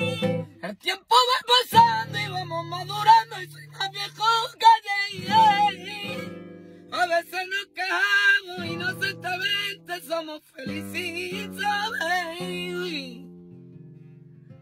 El tiempo va pasando y vamos madurando y soy más viejo que ayer. A veces nos quejamos y inocentemente, somos felices.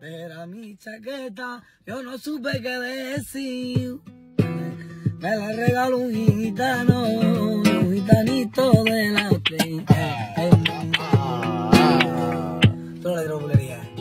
Pero a mi chaqueta yo no supe qué decir. Me la regaló un gitano, un gitanito de la playa. Ah, ah, ah, Todo la droguería.